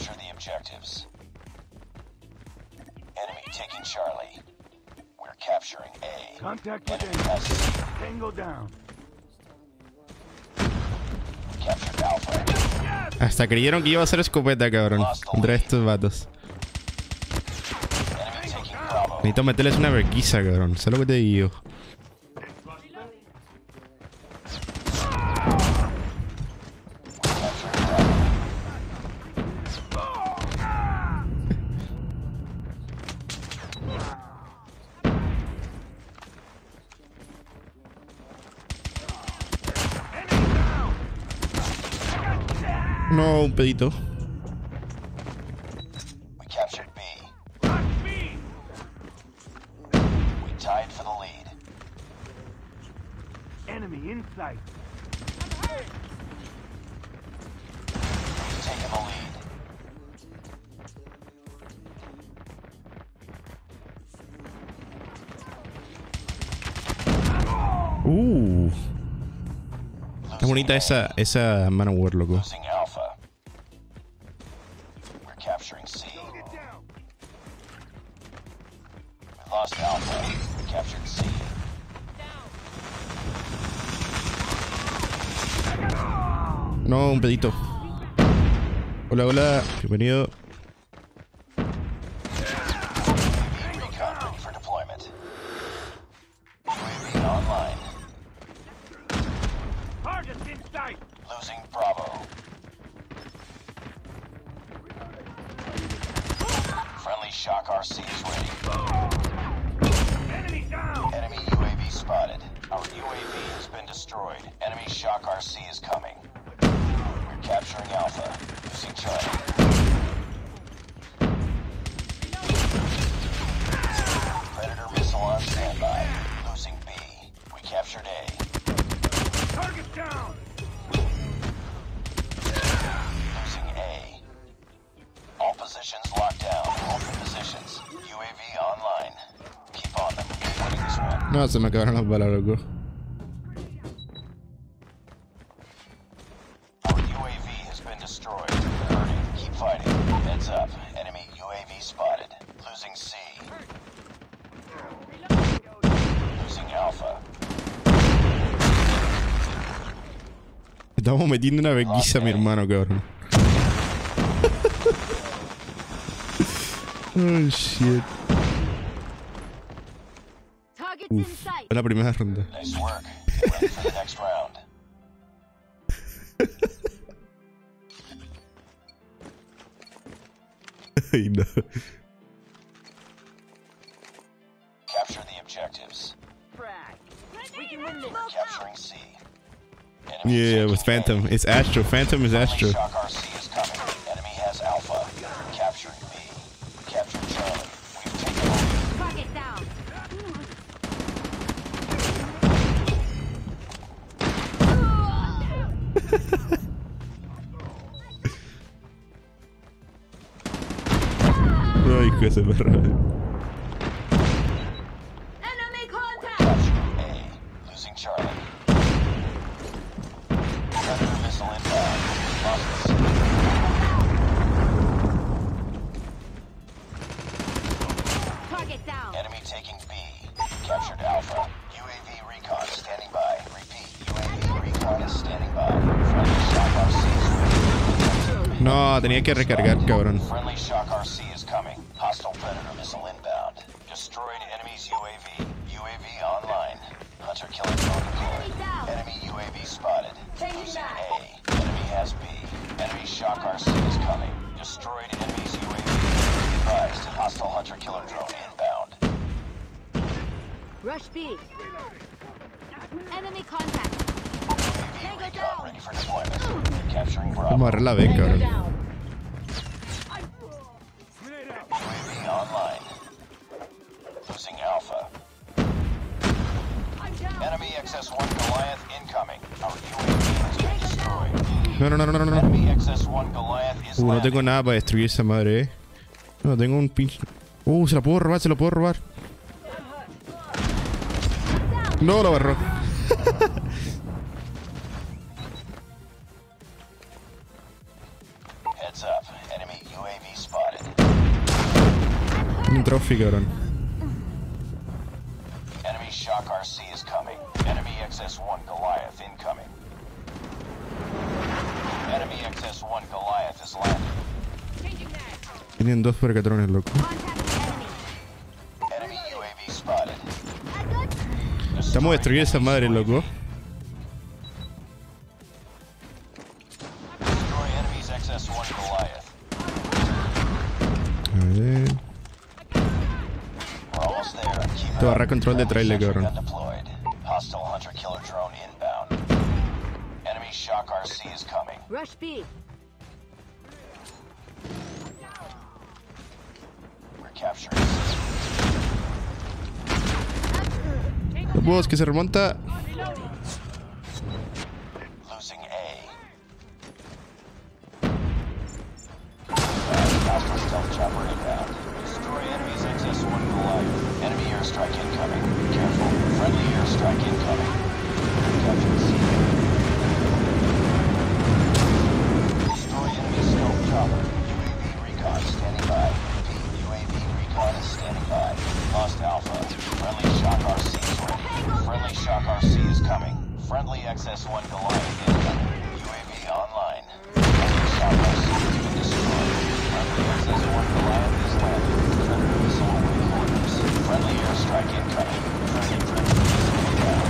Capture the objectives. Enemy taking Charlie. We're capturing A. Contact with Enemy enemy. has. Tango down. We captured Alpha. Hasta creyeron que iba a ser escopeta, cabrón. Contra estos vatos. Enemy taking Bravo. Necesito meterles una verguiza, cabrón. Sé lo que te digo. The lead. Uh. Está bonita esa, esa Manowar, loco. Losing Alpha. No, un pedito. Hola, hola. Bienvenido. UAV recon ready for deployment. UAV online. Targets in sight. Losing Bravo. Friendly Shock RC is ready. Enemy down. Enemy UAV spotted. Our UAV has been destroyed. Enemy Shock RC is coming. We're capturing Alpha. Losing Charlie. Predator missile on standby. Losing B. We captured A. Target down. Losing A. All positions locked down. Open positions. UAV online. Keep on them. We're winning this one. No, se me acabaron las balas, Estamos metiendo una verguiza a mi hermano, cabrón. oh, shit. Sight. Fue la primera ronda. Nice work. Yeah, with taking A. Phantom. It's Astro. Phantom is Friendly Astro. Shock RC is coming. Enemy has Alpha. Hostile hunter killer drone inbound. Rush B. Enemy contact. Vamos a agarrar la B, cabrón. down. UAV online. Losing Alpha. I'm down. Enemy XS-1 Goliath incoming. Our UAV has been destroyed. No, no, no, no, no, no. Enemy XS-1 Goliath is Uh, no tengo nada para destruir esa madre, eh. No, tengo un pinche. Uh, se lo puedo robar, se lo puedo robar. No, lo agarró. Un trophy, cabrón. Enemy Shock RC is coming. Enemy XS-1 Goliath incoming. Enemy XS-1 Goliath is landing. Tienen dos percatrones, loco. Estamos destruyendo esa madre, loco. Control de trailer, cabrón. gun deployed. Hostile hunter-killer drone inbound. Enemy Shock RC is coming. Rush B. We're capturing. Los huevos que se remonta. Friendly incoming. Capture C. Destroy enemy stealth chopper. UAV recon standing by. Repeat. UAV recon is standing by. Lost Alpha. Friendly Shock RC is ready. Friendly Shock RC is coming. Friendly XS-1 Goliath incoming. UAV online. Friendly Shock RC has been destroyed. Friendly XS-1 Goliath is landing. Friendly missile awaiting orders. Friendly airstrike incoming.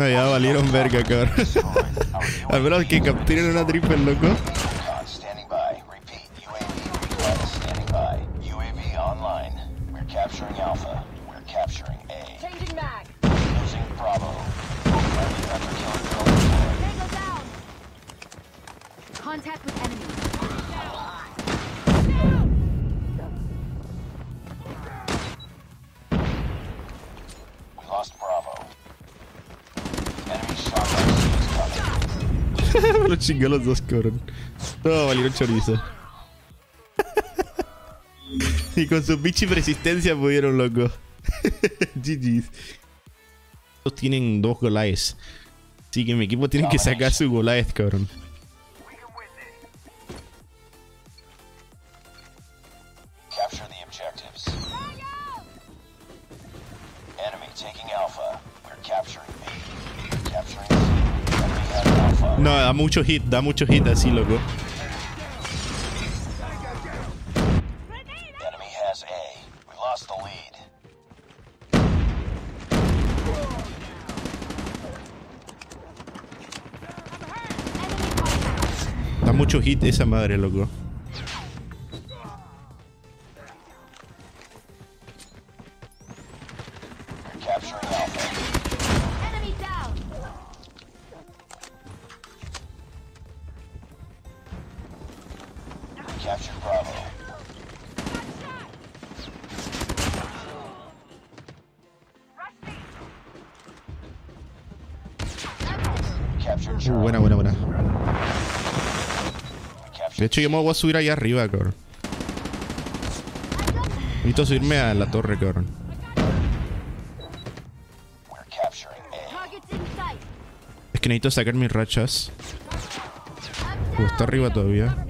No, ya valieron verga, cabrón. Destroyed. Our Al menos que UAV capturen una triple, loco. Recon standing by. Los dos, cabrón. No, valieron chorizo. y con su bichi resistencia pudieron, loco. GG's. Todos tienen dos Goliaths. Así que mi equipo tiene que sacar su Goliath, cabrón. Da mucho hit, da mucho hit así, loco. Da mucho hit esa madre, loco. Uh, buena, buena, buena. De hecho, yo me voy a subir allá arriba, cabrón. Necesito subirme a la torre, cabrón. Es que necesito sacar mis rachas. Pues está arriba todavía.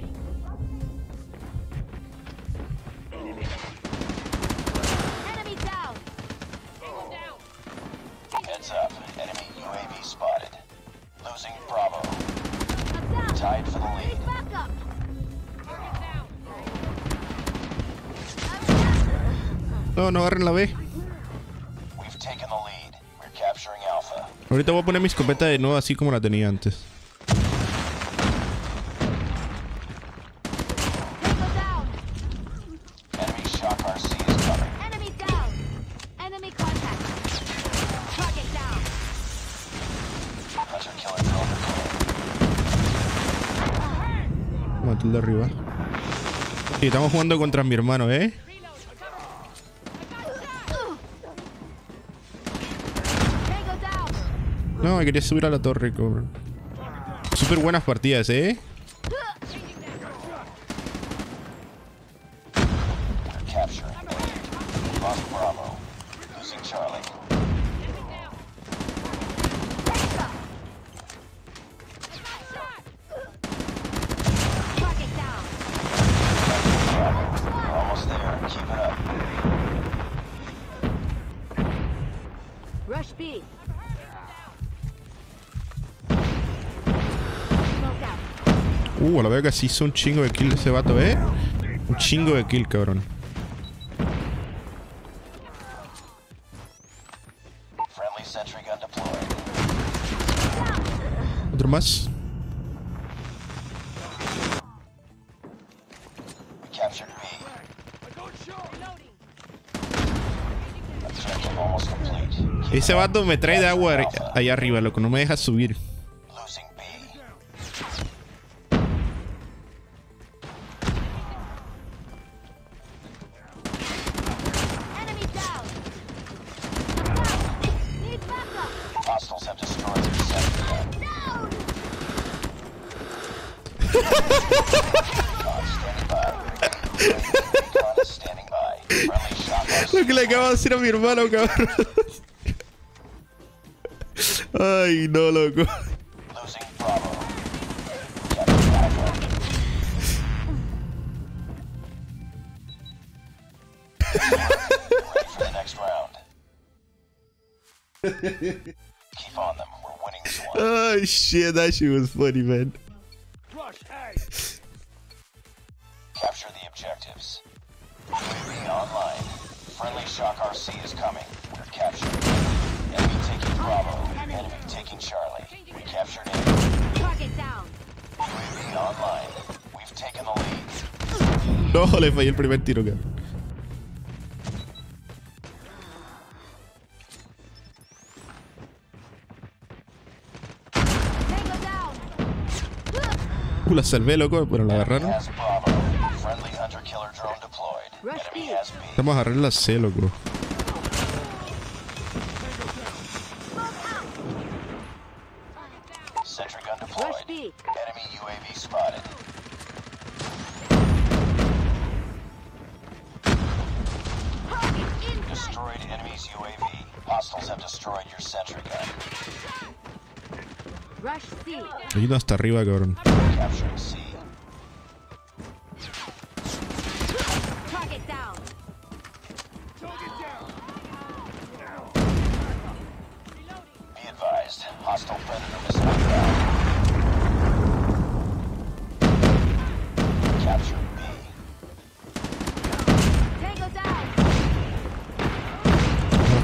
No, no agarren la B. Ahorita voy a poner mi escopeta de nuevo así como la tenía antes. Tango down. Enemy shock RC is coming. Enemy down. Enemy contact. Target down. Hunter killer drone deployed. Maté el de arriba. Sí, estamos jugando contra mi hermano, ¿eh? No, me quería subir a la torre, cabrón. Súper buenas partidas, ¿eh? Capturing A. Uh, a la verga, sí hizo un chingo de kill ese vato, ¿eh? Un chingo de kill, cabrón. Otro más. Ese vato me trae de agua allá arriba, loco. No me deja subir. Le acabo de decir a mi hermano, cabrón. Ay, no, loco. Losing Bravo. Captured Bravo. Ready for the next round. Keep on them. We're winning this one. Oh, shit. That shit was funny, man. Shock RC is coming. We're captured. Enemy taking Bravo. Enemy taking Charlie. We captured enemy. Target down. UAV online. We've taken the lead. No, le fallé el primer tiro, cabrón. Uh, la salvé, loco, pero la agarraron. Destroyed your sentry gun. Rush C. Ayuda hasta arriba, cabrón.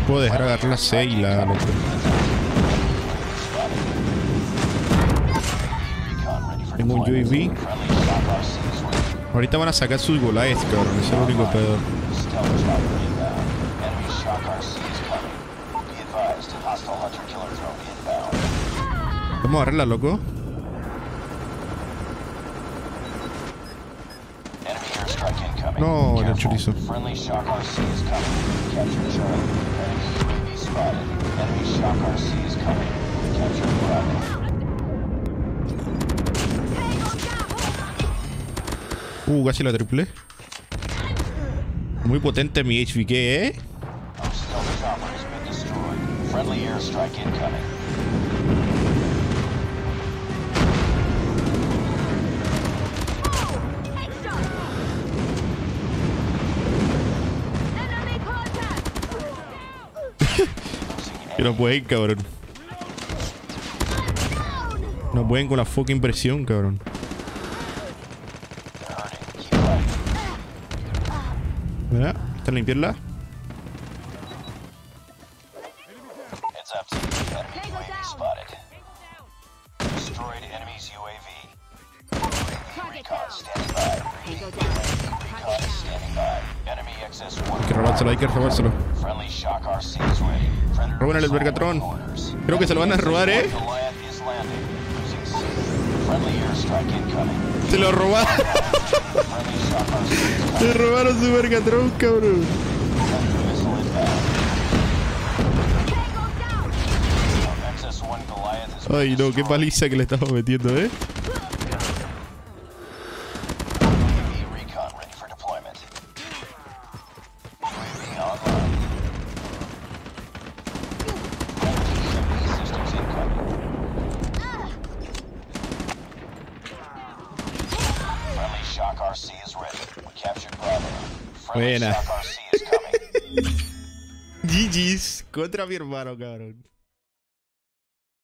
Puedo dejar agarrar la C y la Tengo un. UAV. Ahorita van a sacar sus Goliath, cabrón. Ese es el único pedo. Vamos a agarrarla, loco. No, el chorizo. Spotted. Enemy Shock RC is coming. Capture Bravo. Uh, casi la triple. Muy potente mi HVK, ¿eh? Friendly incoming. Que no pueden, cabrón. No pueden con la fucking presión, cabrón. ¿Verdad? ¿Está limpiarla? Spotted. Destroyed enemy's UAV. Hay que robárselo, hay que robárselo. El missile Vergatron. Creo que se lo van a robar, ¿eh? Se lo robaron. Se robaron su Vergatron, cabrón. Predator missile inbound. Tango down. XS-1 Ay, no, qué paliza que le estamos metiendo, ¿eh? Contra mi hermano, cabrón.